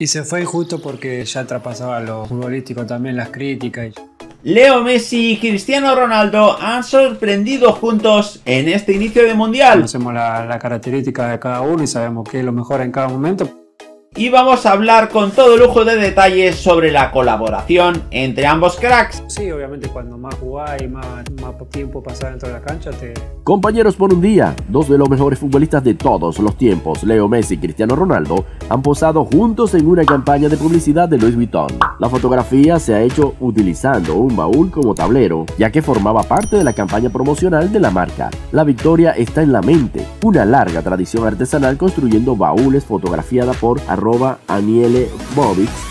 Y se fue injusto porque ya traspasaba lo futbolístico también, las críticas. Leo Messi y Cristiano Ronaldo han sorprendido juntos en este inicio de mundial. Conocemos la, la característica de cada uno y sabemos qué es lo mejor en cada momento y vamos a hablar con todo lujo de detalles sobre la colaboración entre ambos cracks. Sí, obviamente cuando más jugás y más, más tiempo pasar dentro de la cancha te... Compañeros por un día, dos de los mejores futbolistas de todos los tiempos, Leo Messi y Cristiano Ronaldo, han posado juntos en una campaña de publicidad de Louis Vuitton. La fotografía se ha hecho utilizando un baúl como tablero, ya que formaba parte de la campaña promocional de la marca. La victoria está en la mente, una larga tradición artesanal construyendo baúles fotografiada por arroba Aniele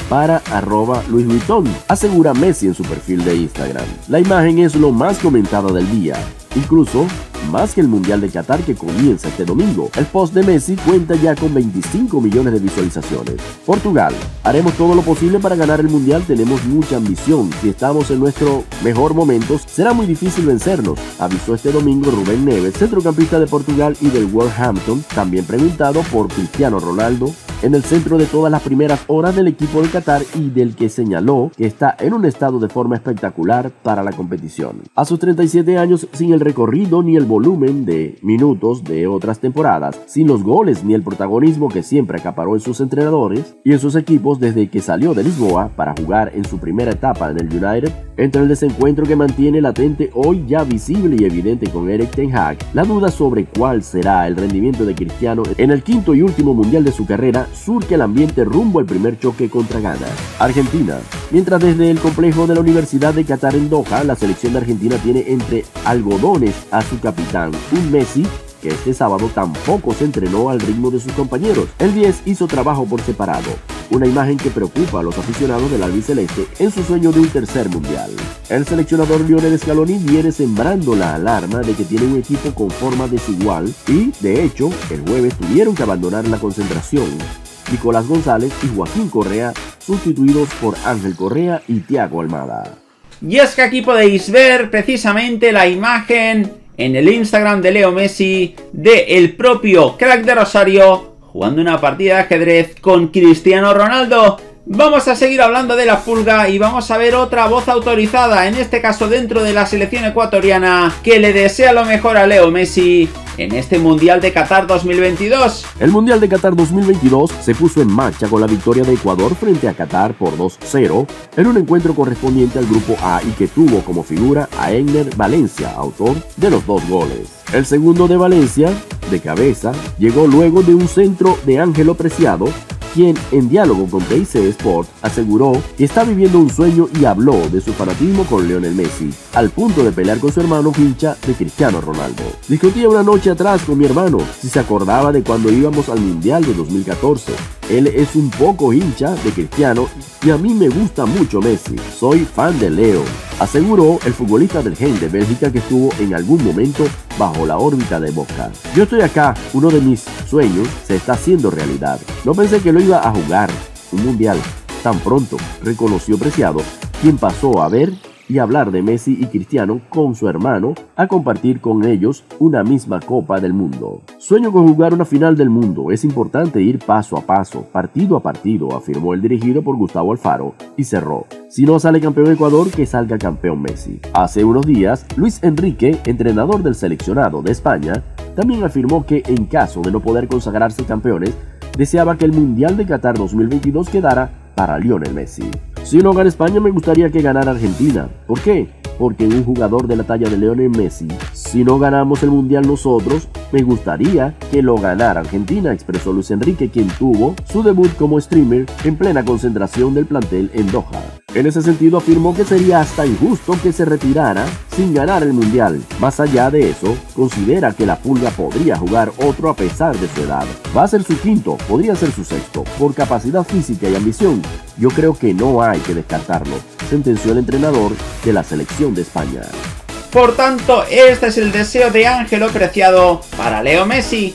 para arroba Luis Vuitton, asegura Messi en su perfil de Instagram. La imagen es lo más comentado del día, incluso más que el Mundial de Qatar que comienza este domingo. El post de Messi cuenta ya con 25 millones de visualizaciones. Portugal, haremos todo lo posible para ganar el Mundial, tenemos mucha ambición. Si estamos en nuestro mejor momento, será muy difícil vencernos, avisó este domingo Rubén Neves, centrocampista de Portugal y del Wolverhampton, también preguntado por Cristiano Ronaldo en el centro de todas las primeras horas del equipo de Qatar y del que señaló que está en un estado de forma espectacular para la competición. A sus 37 años, sin el recorrido ni el volumen de minutos de otras temporadas, sin los goles ni el protagonismo que siempre acaparó en sus entrenadores y en sus equipos desde que salió de Lisboa para jugar en su primera etapa en el United, entre el desencuentro que mantiene latente hoy ya visible y evidente con Eric Ten Hag, la duda sobre cuál será el rendimiento de Cristiano en el quinto y último mundial de su carrera surge el ambiente rumbo al primer choque contra Ghana. Argentina. Mientras desde el complejo de la Universidad de Qatar en Doha, la selección de Argentina tiene entre algodones a su capitán, un Messi que este sábado tampoco se entrenó al ritmo de sus compañeros. El 10 hizo trabajo por separado, una imagen que preocupa a los aficionados del albiceleste en su sueño de un tercer mundial. El seleccionador Lionel Scaloni viene sembrando la alarma de que tiene un equipo con forma desigual y, de hecho, el jueves tuvieron que abandonar la concentración. Nicolás González y Joaquín Correa, sustituidos por Ángel Correa y Tiago Almada. Y es que aquí podéis ver precisamente la imagen en el Instagram de Leo Messi de el propio crack de Rosario jugando una partida de ajedrez con Cristiano Ronaldo. Vamos a seguir hablando de la pulga y vamos a ver otra voz autorizada, en este caso dentro de la selección ecuatoriana, que le desea lo mejor a Leo Messi en este Mundial de Qatar 2022. El Mundial de Qatar 2022 se puso en marcha con la victoria de Ecuador frente a Qatar por 2-0 en un encuentro correspondiente al Grupo A y que tuvo como figura a Egner Valencia, autor de los dos goles. El segundo de Valencia, de cabeza, llegó luego de un centro de Ángelo Preciado quien en diálogo con TIC Sport aseguró que está viviendo un sueño y habló de su fanatismo con Lionel Messi, al punto de pelear con su hermano hincha de Cristiano Ronaldo. Discutía una noche atrás con mi hermano si se acordaba de cuando íbamos al Mundial de 2014. Él es un poco hincha de Cristiano y a mí me gusta mucho Messi. Soy fan de Leo aseguró el futbolista del Gen de Bélgica que estuvo en algún momento bajo la órbita de Boca. Yo estoy acá, uno de mis sueños se está haciendo realidad. No pensé que lo iba a jugar, un mundial, tan pronto, reconoció Preciado, quien pasó a ver y hablar de Messi y Cristiano con su hermano a compartir con ellos una misma Copa del Mundo. Sueño con jugar una final del mundo, es importante ir paso a paso, partido a partido, afirmó el dirigido por Gustavo Alfaro y cerró. Si no sale campeón Ecuador, que salga campeón Messi. Hace unos días, Luis Enrique, entrenador del seleccionado de España, también afirmó que en caso de no poder consagrarse campeones, deseaba que el Mundial de Qatar 2022 quedara para Lionel Messi. Si no gana España, me gustaría que ganara Argentina. ¿Por qué? Porque un jugador de la talla de Lionel Messi, si no ganamos el Mundial nosotros, me gustaría que lo ganara Argentina, expresó Luis Enrique, quien tuvo su debut como streamer en plena concentración del plantel en Doha. En ese sentido afirmó que sería hasta injusto que se retirara sin ganar el Mundial. Más allá de eso, considera que la Pulga podría jugar otro a pesar de su edad. Va a ser su quinto, podría ser su sexto. Por capacidad física y ambición, yo creo que no hay que descartarlo, sentenció el entrenador de la selección de España. Por tanto, este es el deseo de Ángelo Preciado para Leo Messi.